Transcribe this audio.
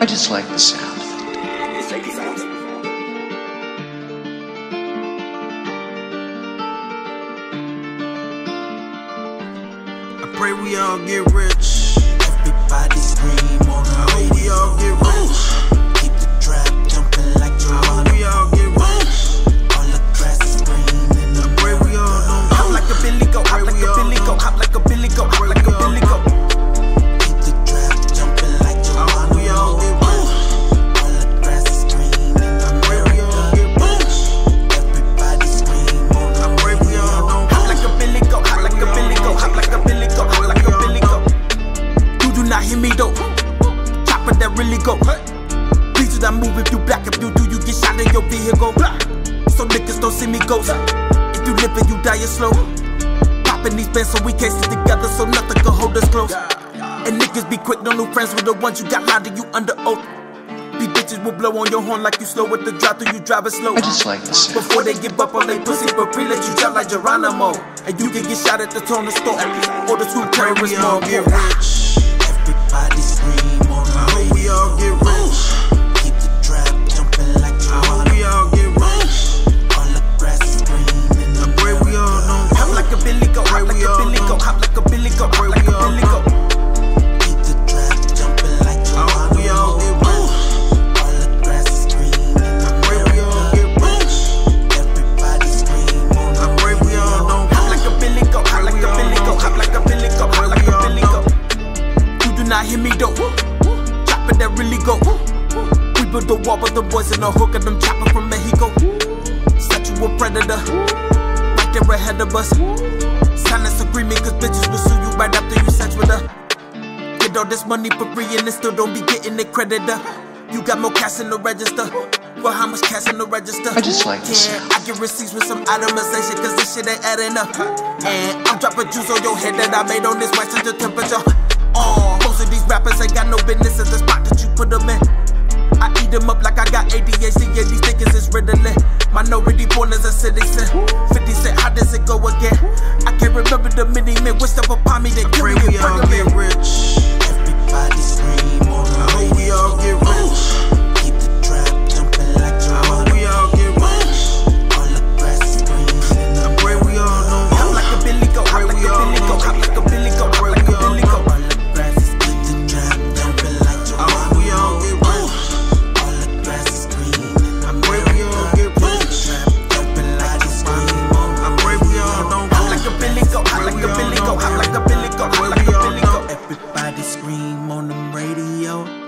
I just like the sound. I pray we all get rich. Everybody scream shot in your vehicle. So niggas don't see me ghost. If you live and you die, it's slow. Popping these bands so we can't sit together, so nothing can hold us close. And niggas be quick, no new friends with the ones you got lied to you under oath. These bitches will blow on your horn like you slow with the drive through you driving slow. I just like sound. Before they give up on they pussy for free, let you jump like Geronimo. And you can get shot at the corner store. Or the two terrorists hear me though. Chopper that really go. We built the wall with the boys in the hook of them chopper from Mexico. Sexual predator, right there ahead of us. Silence agreement, cause bitches will sue you right after you sex with her. Get all this money for free and they still don't be getting it credited. You got more cash in the register. Well, how much cash in the register? I just like the Yeah. I get receipts with some itemization, cause this shit ain't adding up. And I'm dropping juice on your head that I made on this the temperature. Oh, most of these rappers ain't got no business at the spot that you put them in. I eat them up like I got ADHD, yeah, these niggas is riddling. Minority born as a citizen. 50 cent, how does it go again? I can't remember the mini men wished up upon me, they kill Pray me and we all get rich. yo.